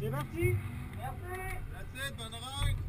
C'est parti Merci. It, bonne route.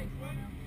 Thanks, buddy.